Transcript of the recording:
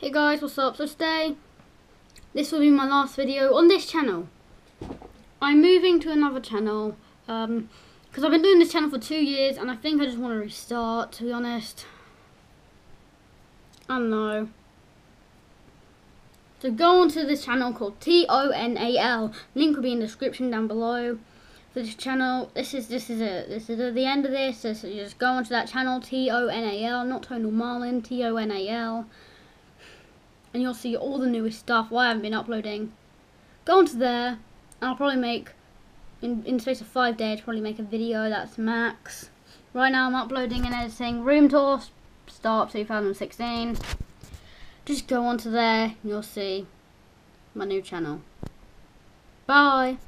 Hey guys, what's up? So today, this will be my last video on this channel. I'm moving to another channel, um, because I've been doing this channel for two years, and I think I just want to restart, to be honest. I don't know. So go onto this channel called T-O-N-A-L. Link will be in the description down below. For this channel, this is this is it. This is the end of this. So just go onto that channel T-O-N-A-L, not Tonal Marlin, T-O-N-A-L and you'll see all the newest stuff why I haven't been uploading. Go onto there, and I'll probably make, in, in the space of five days, probably make a video, that's max. Right now I'm uploading and editing Room Tour, start 2016. Just go onto there, and you'll see my new channel. Bye!